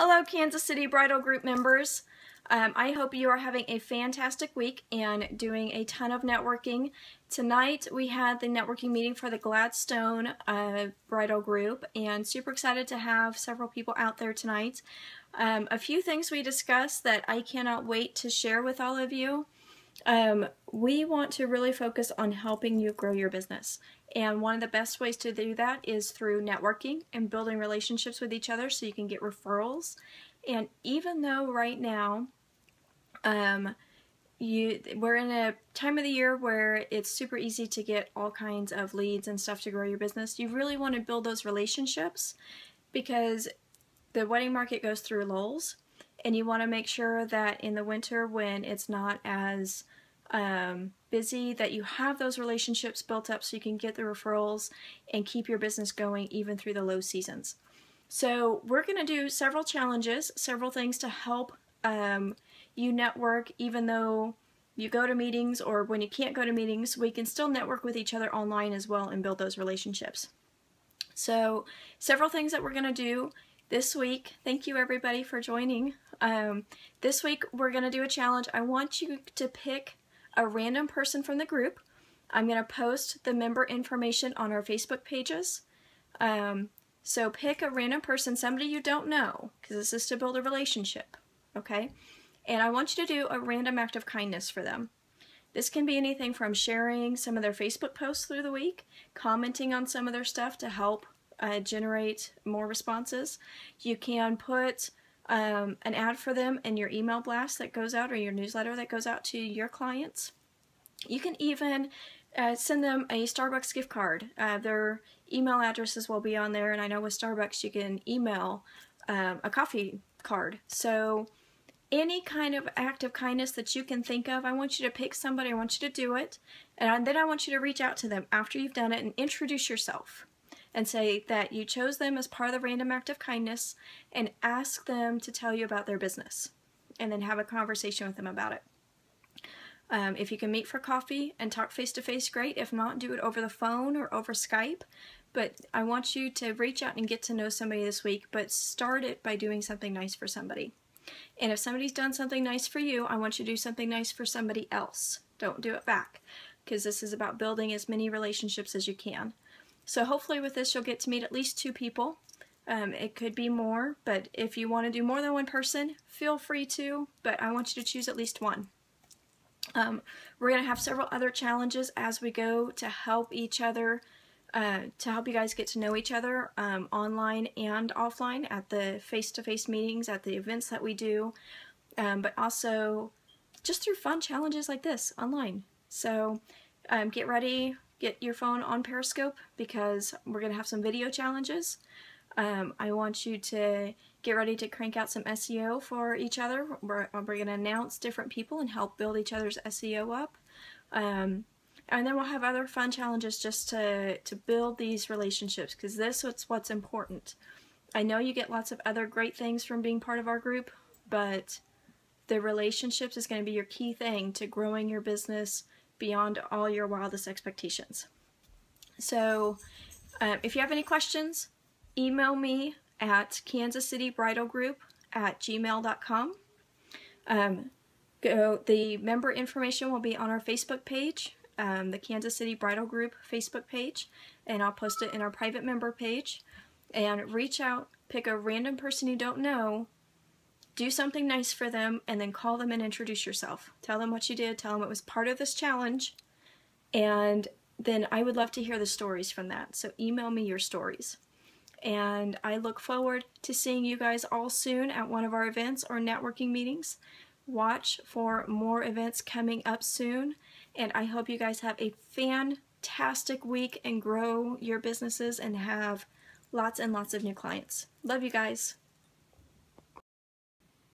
Hello, Kansas City Bridal Group members. Um, I hope you are having a fantastic week and doing a ton of networking. Tonight we had the networking meeting for the Gladstone uh, Bridal Group and super excited to have several people out there tonight. Um, a few things we discussed that I cannot wait to share with all of you. Um, we want to really focus on helping you grow your business. And one of the best ways to do that is through networking and building relationships with each other so you can get referrals. And even though right now, um, you we're in a time of the year where it's super easy to get all kinds of leads and stuff to grow your business. You really want to build those relationships because the wedding market goes through lulls and you want to make sure that in the winter when it's not as um, busy that you have those relationships built up so you can get the referrals and keep your business going even through the low seasons. So we're going to do several challenges, several things to help um, you network even though you go to meetings or when you can't go to meetings, we can still network with each other online as well and build those relationships. So several things that we're going to do this week. Thank you everybody for joining. Um, this week we're going to do a challenge. I want you to pick a random person from the group. I'm going to post the member information on our Facebook pages. Um, so pick a random person, somebody you don't know, because this is to build a relationship, okay? And I want you to do a random act of kindness for them. This can be anything from sharing some of their Facebook posts through the week, commenting on some of their stuff to help uh, generate more responses. You can put um, an ad for them in your email blast that goes out or your newsletter that goes out to your clients. You can even uh, send them a Starbucks gift card. Uh, their email addresses will be on there, and I know with Starbucks you can email um, a coffee card. So any kind of act of kindness that you can think of, I want you to pick somebody, I want you to do it, and then I want you to reach out to them after you've done it and introduce yourself and say that you chose them as part of the random act of kindness and ask them to tell you about their business and then have a conversation with them about it. Um, if you can meet for coffee and talk face to face, great. If not, do it over the phone or over Skype. But I want you to reach out and get to know somebody this week, but start it by doing something nice for somebody. And if somebody's done something nice for you, I want you to do something nice for somebody else. Don't do it back because this is about building as many relationships as you can. So hopefully with this you'll get to meet at least two people. Um, it could be more, but if you want to do more than one person, feel free to, but I want you to choose at least one. Um, we're going to have several other challenges as we go to help each other, uh, to help you guys get to know each other um, online and offline at the face-to-face -face meetings, at the events that we do, um, but also just through fun challenges like this online. So um, get ready get your phone on Periscope because we're going to have some video challenges. Um, I want you to get ready to crank out some SEO for each other. We're, we're going to announce different people and help build each other's SEO up. Um, and then we'll have other fun challenges just to, to build these relationships because this is what's important. I know you get lots of other great things from being part of our group, but the relationships is going to be your key thing to growing your business, beyond all your wildest expectations. So um, if you have any questions, email me at Kansas City Bridal Group at gmail.com. Um, go, the member information will be on our Facebook page, um, the Kansas City Bridal Group Facebook page, and I'll post it in our private member page. And reach out, pick a random person you don't know, do something nice for them, and then call them and introduce yourself. Tell them what you did, tell them it was part of this challenge, and then I would love to hear the stories from that. So email me your stories. And I look forward to seeing you guys all soon at one of our events or networking meetings. Watch for more events coming up soon. And I hope you guys have a fantastic week and grow your businesses and have lots and lots of new clients. Love you guys.